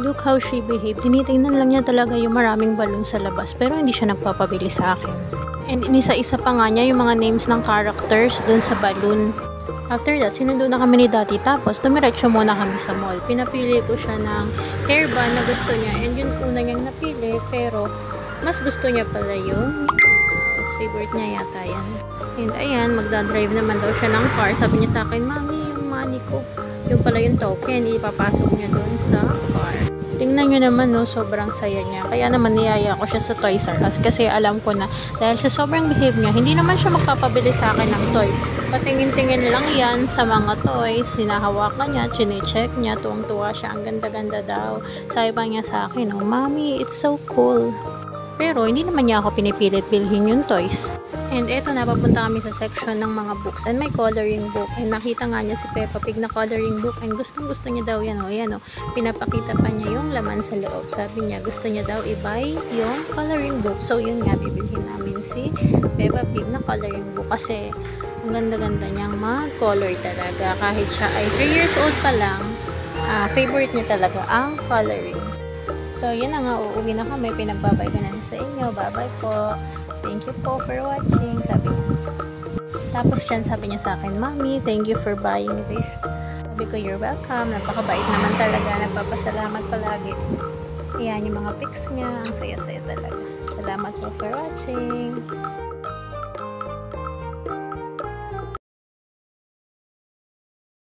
Look how she behaved. Tinitingnan lang niya talaga yung maraming balloon sa labas pero hindi siya nagpapabili sa akin. And inisa-isa pa nga niya yung mga names ng characters dun sa balloon. After that, sinundo na kami ni Dati tapos dumiretso muna kami sa mall. Pinapili ko siya ng hairband na gusto niya and yun una niyang napili pero mas gusto niya pala yung Mas favorite niya yata yan. And ayan, magdadrive naman daw siya ng car. Sabi niya sa akin, Mami, yung money ko. Yung pala yung token, ipapasok niya doon sa car. Tingnan nyo naman, no, sobrang saya niya. Kaya naman niyaya ko siya sa Toys R Us kasi alam ko na dahil sa sobrang behave niya, hindi naman siya magpapabili sa akin ng toy. Patingin-tingin lang yan sa mga toys, hinahawakan niya, chinecheck niya, tuwang-tuwa siya, ang ganda-ganda daw. Sabi pa niya sa akin, oh, Mommy, it's so cool. Pero hindi naman niya ako pinipilit bilhin yung toys. And eto na, papunta kami sa section ng mga books and may coloring book. And nakita nga niya si Peppa Pig na coloring book and gustong gusto niya daw yan o. Yan o, pinapakita pa niya yung laman sa loob. Sabi niya gusto niya daw i-buy yung coloring book. So yun nga, bibilhin namin si Peppa Pig na coloring book kasi ang ganda-ganda niyang mag-color talaga. Kahit siya ay 3 years old pa lang, ah, favorite niya talaga ang coloring. So, yun na nga, uuwi na kami. Pinagbabay ko na sa inyo. Bye-bye po. Thank you po for watching. Sabi niya. Tapos dyan, sabi niya sa akin, Mommy, thank you for buying this. Sabi ko, you're welcome. Napakabait naman talaga. Nagpapasalamat palagi. Ayan yung mga pics niya. Ang saya-saya talaga. Salamat po for watching.